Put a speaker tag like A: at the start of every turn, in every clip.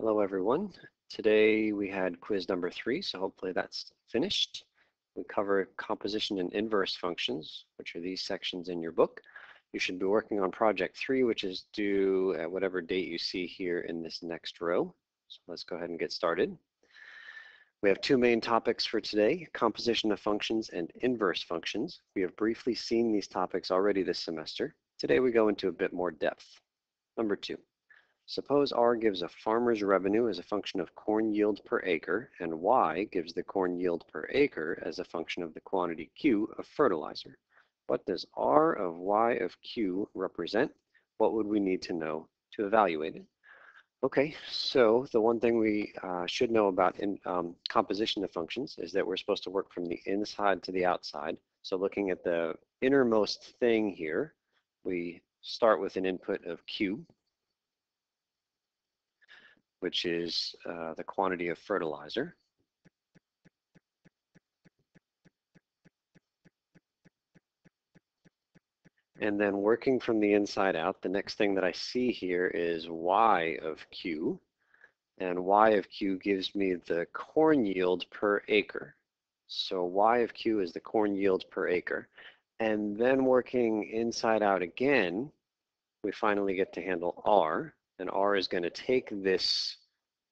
A: Hello, everyone. Today we had quiz number three, so hopefully that's finished. We cover composition and inverse functions, which are these sections in your book. You should be working on project three, which is due at whatever date you see here in this next row. So let's go ahead and get started. We have two main topics for today, composition of functions and inverse functions. We have briefly seen these topics already this semester. Today we go into a bit more depth. Number two, Suppose R gives a farmer's revenue as a function of corn yield per acre, and Y gives the corn yield per acre as a function of the quantity Q of fertilizer. What does R of Y of Q represent? What would we need to know to evaluate it? Okay, so the one thing we uh, should know about in um, composition of functions is that we're supposed to work from the inside to the outside. So looking at the innermost thing here, we start with an input of Q, which is uh, the quantity of fertilizer. And then working from the inside out, the next thing that I see here is Y of Q. And Y of Q gives me the corn yield per acre. So Y of Q is the corn yield per acre. And then working inside out again, we finally get to handle R and R is going to take this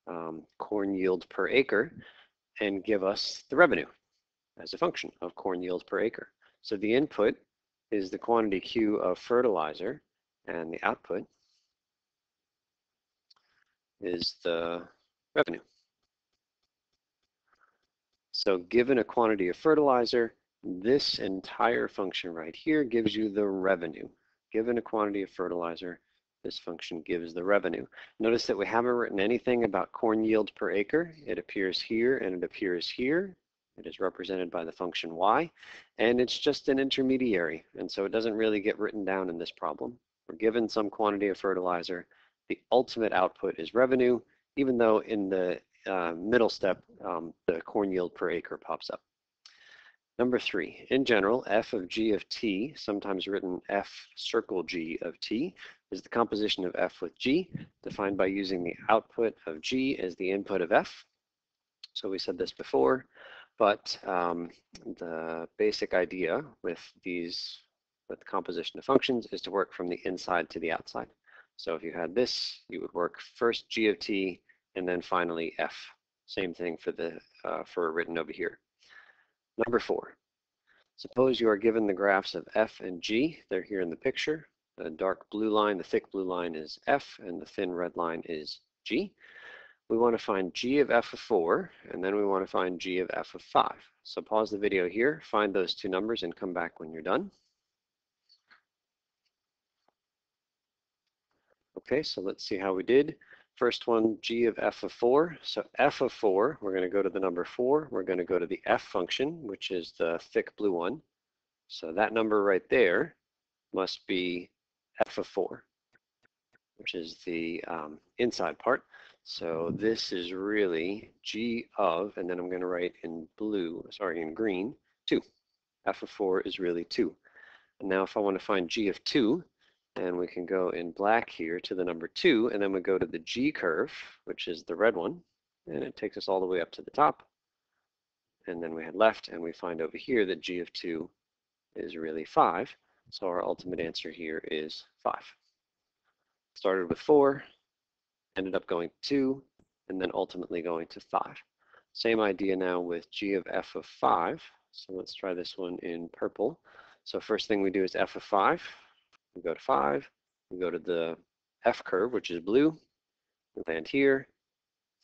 A: um, corn yield per acre and give us the revenue as a function of corn yield per acre. So the input is the quantity Q of fertilizer and the output is the revenue. So given a quantity of fertilizer, this entire function right here gives you the revenue. Given a quantity of fertilizer, this function gives the revenue. Notice that we haven't written anything about corn yield per acre. It appears here and it appears here. It is represented by the function y, and it's just an intermediary, and so it doesn't really get written down in this problem. We're given some quantity of fertilizer. The ultimate output is revenue, even though in the uh, middle step, um, the corn yield per acre pops up. Number three, in general, f of g of t, sometimes written f circle g of t, is the composition of f with g, defined by using the output of g as the input of f. So we said this before, but um, the basic idea with these, with the composition of functions is to work from the inside to the outside. So if you had this, you would work first g of t, and then finally f. Same thing for the uh, for written over here. Number four, suppose you are given the graphs of f and g. They're here in the picture. The dark blue line, the thick blue line is f, and the thin red line is g. We want to find g of f of 4, and then we want to find g of f of 5. So pause the video here, find those two numbers, and come back when you're done. Okay, so let's see how we did. First one, g of f of 4. So f of 4, we're going to go to the number 4. We're going to go to the f function, which is the thick blue one. So that number right there must be f of 4, which is the um, inside part. So this is really g of, and then I'm going to write in blue, sorry, in green, 2. f of 4 is really 2. And now if I want to find g of 2, and we can go in black here to the number two, and then we go to the G curve, which is the red one, and it takes us all the way up to the top. And then we head left, and we find over here that G of two is really five. So our ultimate answer here is five. Started with four, ended up going two, and then ultimately going to five. Same idea now with G of f of five. So let's try this one in purple. So first thing we do is f of five. We go to 5. We go to the F curve, which is blue. We land here,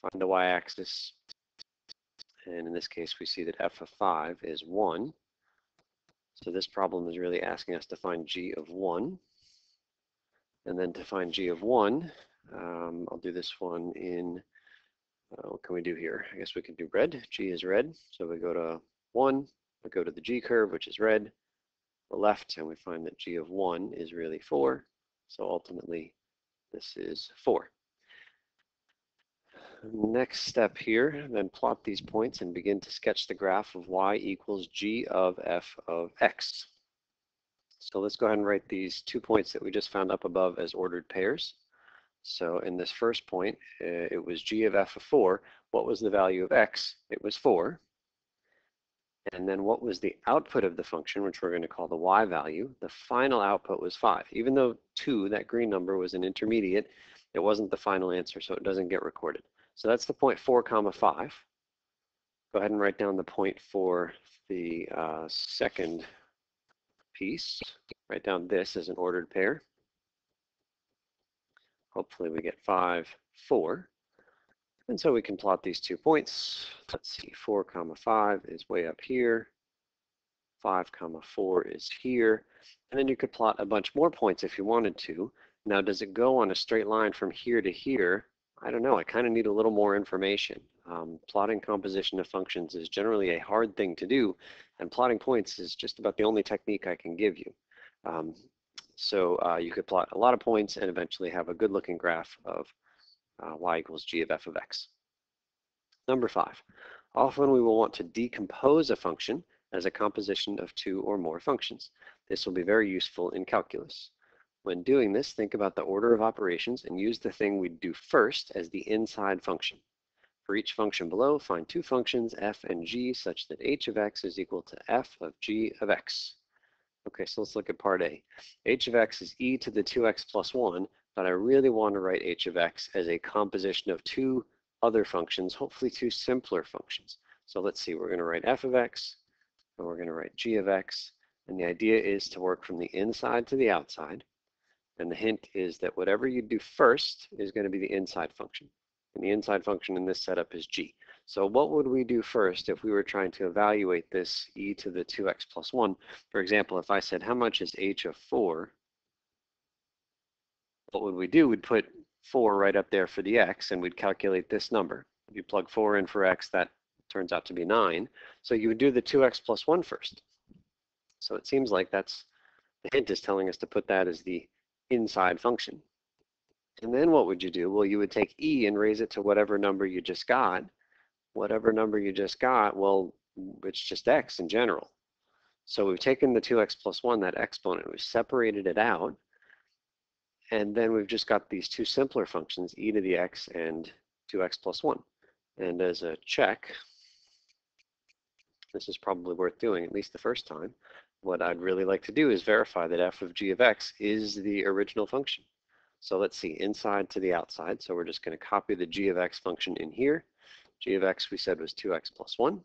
A: find the y-axis. And in this case, we see that f of 5 is 1. So this problem is really asking us to find g of 1. And then to find g of 1, um, I'll do this one in, uh, what can we do here? I guess we can do red. g is red. So we go to 1, we go to the g curve, which is red the left and we find that g of 1 is really 4. So ultimately, this is 4. Next step here, then plot these points and begin to sketch the graph of y equals g of f of x. So let's go ahead and write these two points that we just found up above as ordered pairs. So in this first point, uh, it was g of f of 4. What was the value of x? It was 4. And then what was the output of the function, which we're going to call the y value? The final output was 5. Even though 2, that green number, was an intermediate, it wasn't the final answer, so it doesn't get recorded. So that's the point 4 comma 5. Go ahead and write down the point for the uh, second piece. Write down this as an ordered pair. Hopefully we get 5, 4. And so we can plot these two points. Let's see, 4 comma 5 is way up here. 5 comma 4 is here. And then you could plot a bunch more points if you wanted to. Now, does it go on a straight line from here to here? I don't know. I kind of need a little more information. Um, plotting composition of functions is generally a hard thing to do, and plotting points is just about the only technique I can give you. Um, so uh, you could plot a lot of points and eventually have a good looking graph of uh, y equals g of f of x. Number five, often we will want to decompose a function as a composition of two or more functions. This will be very useful in calculus. When doing this, think about the order of operations and use the thing we do first as the inside function. For each function below, find two functions, f and g, such that h of x is equal to f of g of x. Okay, so let's look at part A. h of x is e to the 2x plus 1, but I really want to write h of x as a composition of two other functions, hopefully two simpler functions. So let's see, we're going to write f of x, and we're going to write g of x, and the idea is to work from the inside to the outside. And the hint is that whatever you do first is going to be the inside function. And the inside function in this setup is g. So what would we do first if we were trying to evaluate this e to the 2x plus 1? For example, if I said, how much is h of 4? What would we do? We'd put 4 right up there for the x, and we'd calculate this number. If you plug 4 in for x, that turns out to be 9. So you would do the 2x plus 1 first. So it seems like that's, the hint is telling us to put that as the inside function. And then what would you do? Well, you would take e and raise it to whatever number you just got. Whatever number you just got, well, it's just x in general. So we've taken the 2x plus 1, that exponent, we've separated it out, and then we've just got these two simpler functions, e to the x and 2x plus 1. And as a check, this is probably worth doing at least the first time. What I'd really like to do is verify that f of g of x is the original function. So let's see, inside to the outside. So we're just going to copy the g of x function in here. g of x we said was 2x plus 1.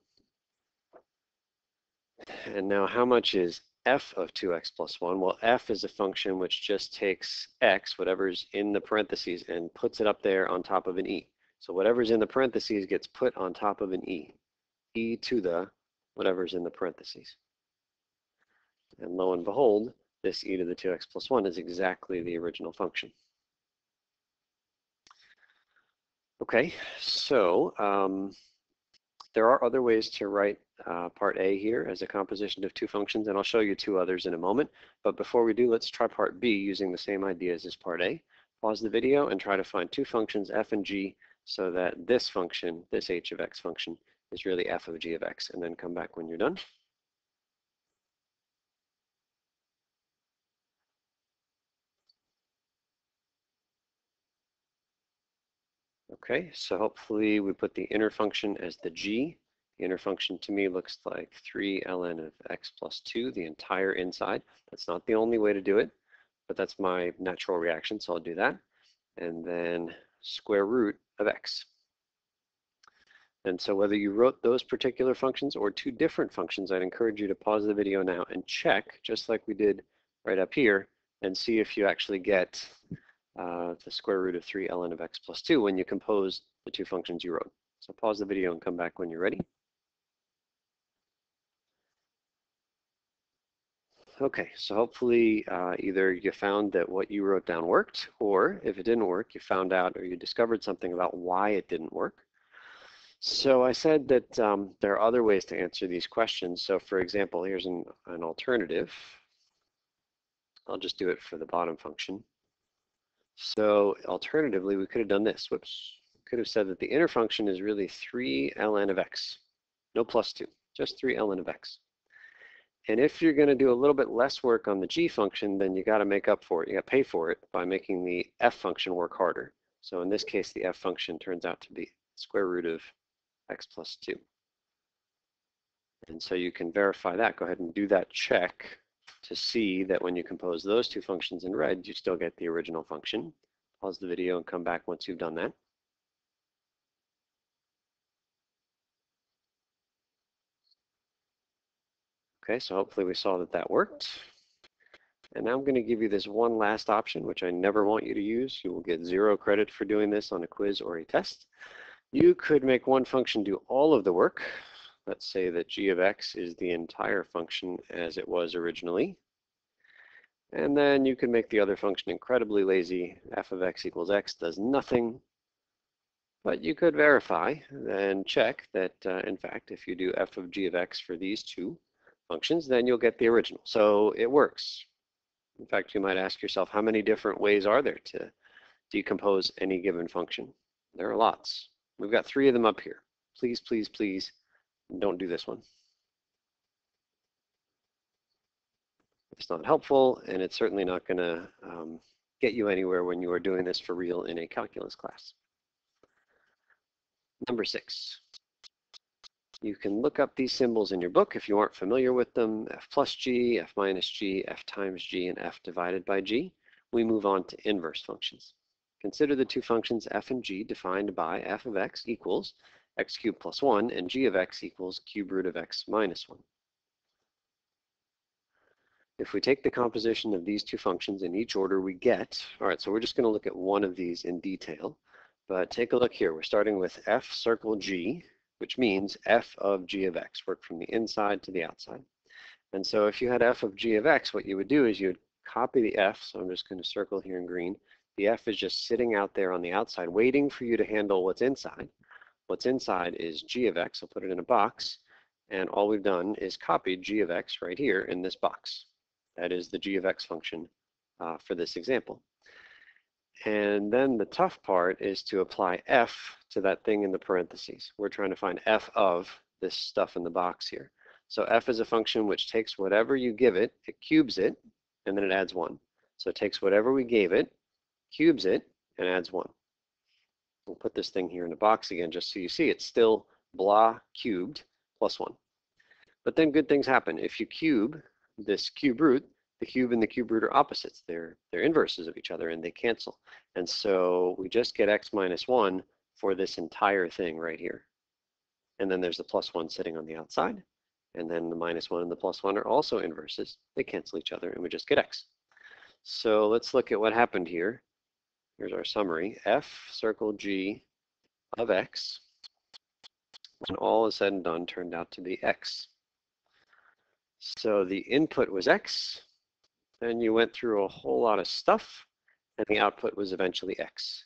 A: And now how much is f of 2x plus 1? Well, f is a function which just takes x, whatever's in the parentheses, and puts it up there on top of an e. So whatever's in the parentheses gets put on top of an e. e to the whatever's in the parentheses. And lo and behold, this e to the 2x plus 1 is exactly the original function. Okay, so um, there are other ways to write uh, part A here as a composition of two functions, and I'll show you two others in a moment. But before we do, let's try part B using the same ideas as part A. Pause the video and try to find two functions, f and g, so that this function, this h of x function, is really f of g of x, and then come back when you're done. Okay, so hopefully we put the inner function as the g. The inner function to me looks like 3 ln of x plus 2, the entire inside. That's not the only way to do it, but that's my natural reaction, so I'll do that. And then square root of x. And so whether you wrote those particular functions or two different functions, I'd encourage you to pause the video now and check, just like we did right up here, and see if you actually get uh, the square root of 3 ln of x plus 2 when you compose the two functions you wrote. So pause the video and come back when you're ready. Okay, so hopefully uh, either you found that what you wrote down worked, or if it didn't work, you found out or you discovered something about why it didn't work. So I said that um, there are other ways to answer these questions. So for example, here's an, an alternative. I'll just do it for the bottom function. So alternatively, we could have done this. Whoops. Could have said that the inner function is really 3 ln of x. No plus 2, just 3 ln of x. And if you're going to do a little bit less work on the g function, then you got to make up for it. You got to pay for it by making the f function work harder. So in this case, the f function turns out to be square root of x plus 2. And so you can verify that. Go ahead and do that check to see that when you compose those two functions in red, you still get the original function. Pause the video and come back once you've done that. Okay, so hopefully we saw that that worked. And now I'm going to give you this one last option, which I never want you to use. You will get zero credit for doing this on a quiz or a test. You could make one function do all of the work. Let's say that g of x is the entire function as it was originally. And then you can make the other function incredibly lazy. f of x equals x does nothing. But you could verify and check that, uh, in fact, if you do f of g of x for these two, functions, then you'll get the original. So it works. In fact, you might ask yourself, how many different ways are there to decompose any given function? There are lots. We've got three of them up here. Please, please, please don't do this one. It's not helpful, and it's certainly not going to um, get you anywhere when you are doing this for real in a calculus class. Number six, you can look up these symbols in your book if you aren't familiar with them, f plus g, f minus g, f times g, and f divided by g. We move on to inverse functions. Consider the two functions f and g defined by f of x equals x cubed plus 1 and g of x equals cube root of x minus 1. If we take the composition of these two functions in each order we get, all right, so we're just going to look at one of these in detail, but take a look here. We're starting with f circle g, which means f of g of x, work from the inside to the outside. And so if you had f of g of x, what you would do is you would copy the f, so I'm just going to circle here in green. The f is just sitting out there on the outside, waiting for you to handle what's inside. What's inside is g of x, I'll put it in a box, and all we've done is copied g of x right here in this box. That is the g of x function uh, for this example. And then the tough part is to apply f to that thing in the parentheses. We're trying to find f of this stuff in the box here. So f is a function which takes whatever you give it, it cubes it, and then it adds 1. So it takes whatever we gave it, cubes it, and adds 1. We'll put this thing here in the box again just so you see it's still blah cubed plus 1. But then good things happen. If you cube this cube root, the cube and the cube root are opposites. They're, they're inverses of each other and they cancel. And so we just get x minus 1 for this entire thing right here. And then there's the plus 1 sitting on the outside. And then the minus 1 and the plus 1 are also inverses. They cancel each other and we just get x. So let's look at what happened here. Here's our summary. f circle g of x, when all is said and done, turned out to be x. So the input was x, then you went through a whole lot of stuff, and the output was eventually x.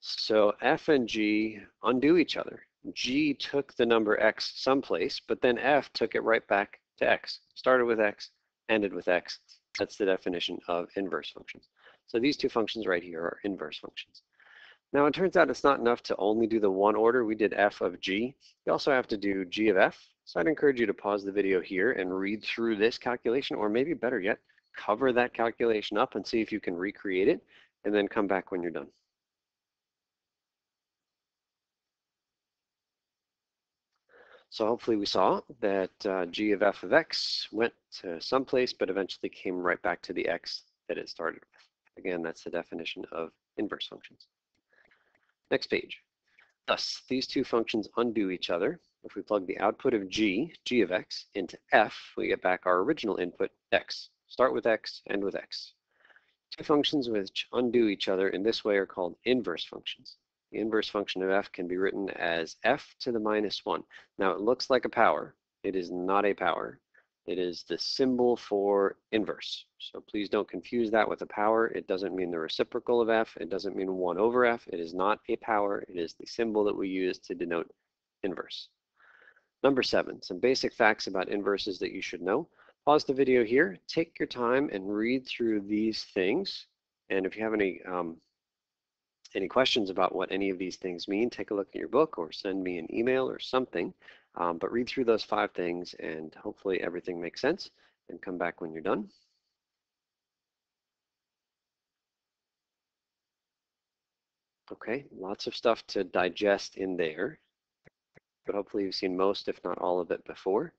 A: So f and g undo each other. g took the number x someplace, but then f took it right back to x. Started with x, ended with x. That's the definition of inverse functions. So these two functions right here are inverse functions. Now it turns out it's not enough to only do the one order. We did f of g. You also have to do g of f. So I'd encourage you to pause the video here and read through this calculation, or maybe better yet, cover that calculation up and see if you can recreate it, and then come back when you're done. So hopefully we saw that uh, g of f of x went to some place, but eventually came right back to the x that it started with. Again, that's the definition of inverse functions. Next page. Thus, these two functions undo each other. If we plug the output of g, g of x, into f, we get back our original input, x. Start with x, end with x. Two functions which undo each other in this way are called inverse functions. The inverse function of f can be written as f to the minus 1. Now it looks like a power. It is not a power. It is the symbol for inverse. So please don't confuse that with a power. It doesn't mean the reciprocal of f. It doesn't mean 1 over f. It is not a power. It is the symbol that we use to denote inverse. Number seven, some basic facts about inverses that you should know. Pause the video here, take your time and read through these things. And if you have any um, any questions about what any of these things mean, take a look at your book or send me an email or something. Um, but read through those five things and hopefully everything makes sense. and come back when you're done. Okay, lots of stuff to digest in there, but hopefully you've seen most, if not all of it before.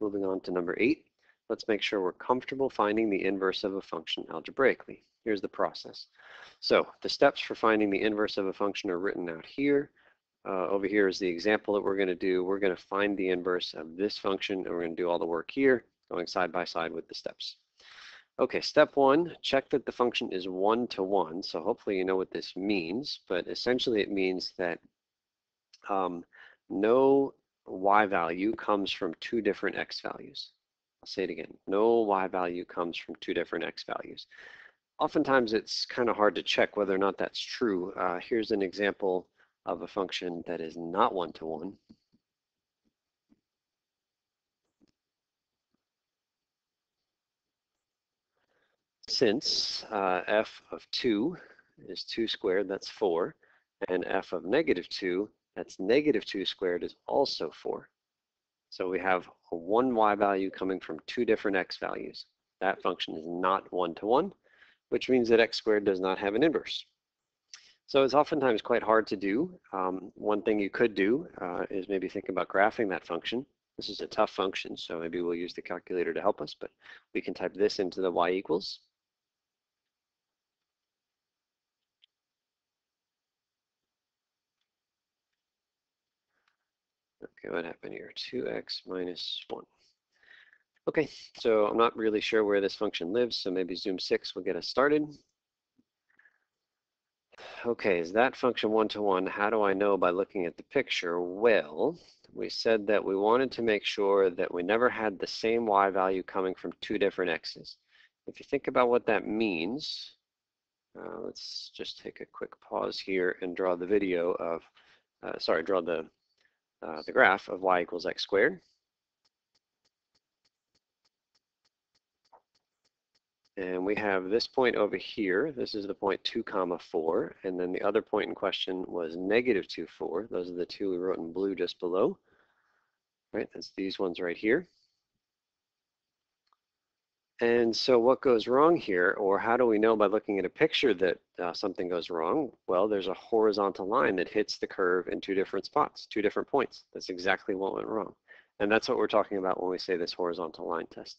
A: Moving on to number eight, let's make sure we're comfortable finding the inverse of a function algebraically. Here's the process. So the steps for finding the inverse of a function are written out here. Uh, over here is the example that we're going to do. We're going to find the inverse of this function, and we're going to do all the work here, going side by side with the steps. Okay, step one, check that the function is one to one. So hopefully you know what this means, but essentially it means that um, no y value comes from two different x values. I'll say it again, no y value comes from two different x values. Oftentimes it's kind of hard to check whether or not that's true. Uh, here's an example of a function that is not one to one. since uh, f of 2 is 2 squared, that's 4, and f of negative 2, that's negative 2 squared, is also 4. So we have a 1 y value coming from two different x values. That function is not one-to-one, -one, which means that x squared does not have an inverse. So it's oftentimes quite hard to do. Um, one thing you could do uh, is maybe think about graphing that function. This is a tough function, so maybe we'll use the calculator to help us, but we can type this into the y equals. Okay, what happened here? 2x minus 1. Okay, so I'm not really sure where this function lives, so maybe zoom 6 will get us started. Okay, is that function one-to-one? -one? How do I know by looking at the picture? Well, we said that we wanted to make sure that we never had the same y value coming from two different x's. If you think about what that means, uh, let's just take a quick pause here and draw the video of, uh, sorry, draw the uh, the graph of y equals x squared. And we have this point over here. This is the point 2 comma 4. And then the other point in question was negative 2, 4. Those are the two we wrote in blue just below. Right, that's these ones right here. And so what goes wrong here, or how do we know by looking at a picture that uh, something goes wrong? Well, there's a horizontal line that hits the curve in two different spots, two different points. That's exactly what went wrong. And that's what we're talking about when we say this horizontal line test.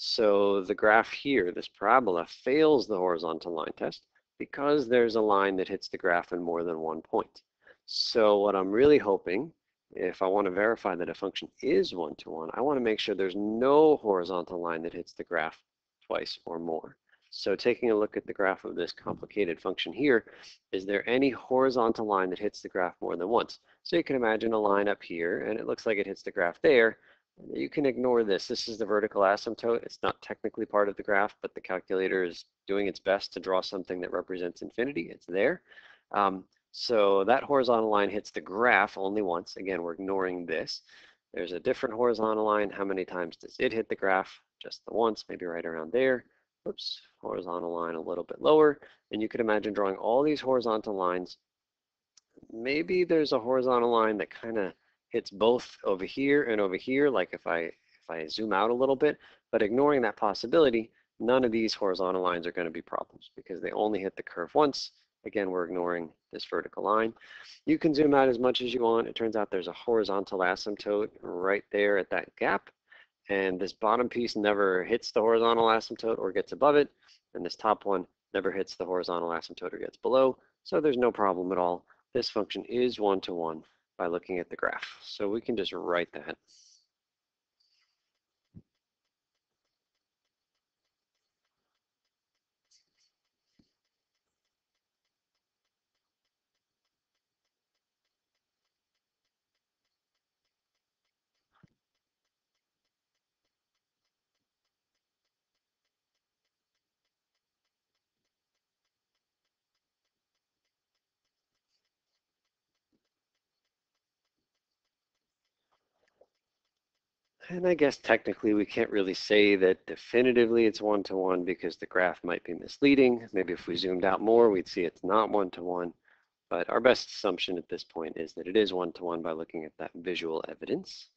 A: So the graph here, this parabola, fails the horizontal line test because there's a line that hits the graph in more than one point. So what I'm really hoping if I want to verify that a function is one-to-one, -one, I want to make sure there's no horizontal line that hits the graph twice or more. So taking a look at the graph of this complicated function here, is there any horizontal line that hits the graph more than once? So you can imagine a line up here, and it looks like it hits the graph there. You can ignore this. This is the vertical asymptote. It's not technically part of the graph, but the calculator is doing its best to draw something that represents infinity. It's there. Um, so that horizontal line hits the graph only once. Again, we're ignoring this. There's a different horizontal line. How many times does it hit the graph? Just the once, maybe right around there. Oops, horizontal line a little bit lower. And you could imagine drawing all these horizontal lines. Maybe there's a horizontal line that kind of hits both over here and over here, like if I if I zoom out a little bit, but ignoring that possibility, none of these horizontal lines are going to be problems because they only hit the curve once Again, we're ignoring this vertical line. You can zoom out as much as you want. It turns out there's a horizontal asymptote right there at that gap. And this bottom piece never hits the horizontal asymptote or gets above it. And this top one never hits the horizontal asymptote or gets below. So there's no problem at all. This function is one-to-one -one by looking at the graph. So we can just write that. And I guess technically we can't really say that definitively it's one-to-one -one because the graph might be misleading. Maybe if we zoomed out more, we'd see it's not one-to-one. -one. But our best assumption at this point is that it is one-to-one -one by looking at that visual evidence.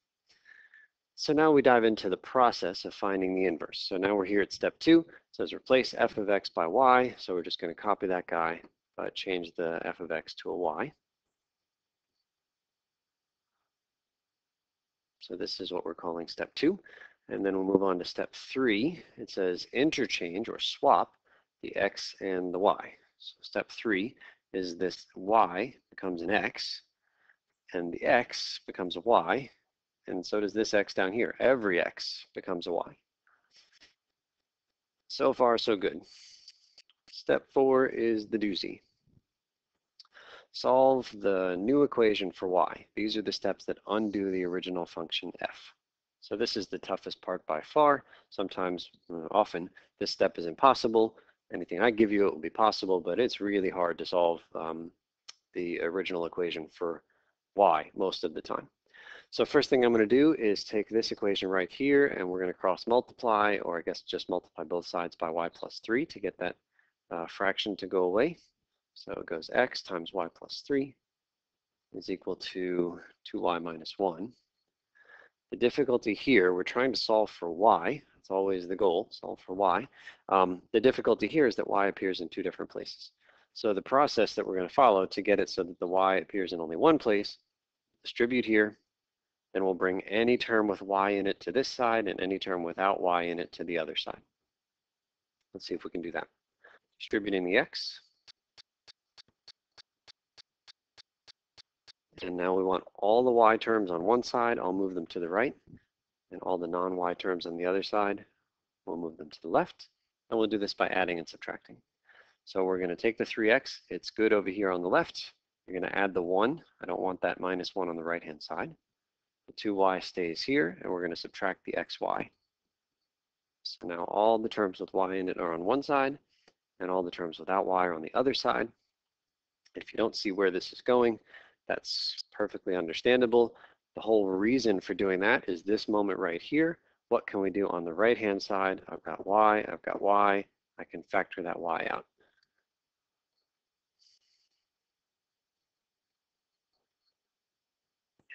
A: So now we dive into the process of finding the inverse. So now we're here at step two. It says replace f of x by y. So we're just going to copy that guy, but change the f of x to a y. So this is what we're calling step two. And then we'll move on to step three. It says interchange or swap the x and the y. So step three is this y becomes an x, and the x becomes a y, and so does this x down here. Every x becomes a y. So far, so good. Step four is the doozy. Solve the new equation for y. These are the steps that undo the original function f. So this is the toughest part by far. Sometimes, uh, often, this step is impossible. Anything I give you, it will be possible, but it's really hard to solve um, the original equation for y most of the time. So first thing I'm going to do is take this equation right here and we're going to cross multiply or I guess just multiply both sides by y plus 3 to get that uh, fraction to go away. So it goes x times y plus 3 is equal to 2y minus 1. The difficulty here, we're trying to solve for y. It's always the goal, solve for y. Um, the difficulty here is that y appears in two different places. So the process that we're going to follow to get it so that the y appears in only one place, distribute here, then we'll bring any term with y in it to this side and any term without y in it to the other side. Let's see if we can do that. Distributing the x. And now we want all the y terms on one side, I'll move them to the right. And all the non-y terms on the other side, we'll move them to the left. And we'll do this by adding and subtracting. So we're going to take the 3x, it's good over here on the left. You're going to add the 1. I don't want that minus 1 on the right-hand side. The 2y stays here, and we're going to subtract the xy. So now all the terms with y in it are on one side, and all the terms without y are on the other side. If you don't see where this is going, that's perfectly understandable. The whole reason for doing that is this moment right here. What can we do on the right-hand side? I've got y, I've got y. I can factor that y out.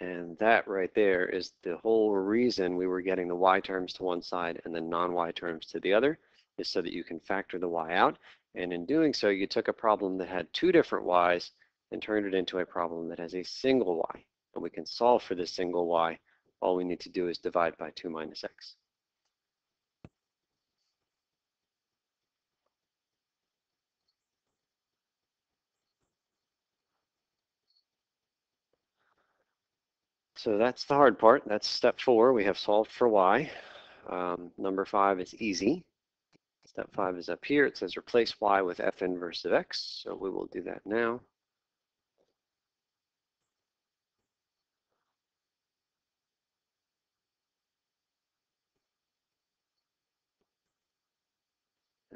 A: And that right there is the whole reason we were getting the y terms to one side and the non-y terms to the other, is so that you can factor the y out. And in doing so, you took a problem that had two different y's and turned it into a problem that has a single y. And we can solve for this single y. All we need to do is divide by 2 minus x. So that's the hard part. That's step four. We have solved for y. Um, number five is easy. Step five is up here. It says replace y with f inverse of x. So we will do that now.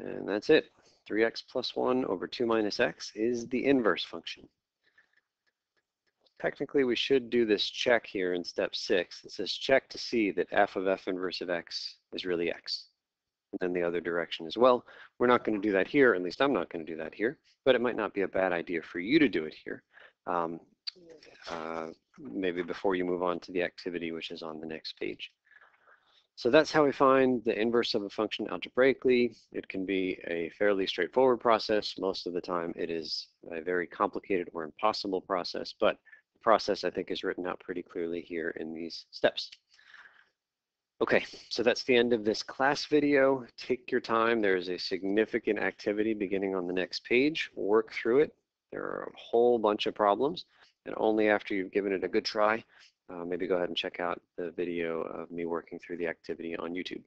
A: And that's it. 3x plus 1 over 2 minus x is the inverse function technically we should do this check here in step six. It says check to see that f of f inverse of x is really x. And then the other direction as well. We're not going to do that here, at least I'm not going to do that here, but it might not be a bad idea for you to do it here. Um, uh, maybe before you move on to the activity which is on the next page. So that's how we find the inverse of a function algebraically. It can be a fairly straightforward process. Most of the time it is a very complicated or impossible process, but the process, I think, is written out pretty clearly here in these steps. Okay, so that's the end of this class video. Take your time. There's a significant activity beginning on the next page. Work through it. There are a whole bunch of problems, and only after you've given it a good try, Uh, maybe go ahead and check out the video of me working through the activity on YouTube.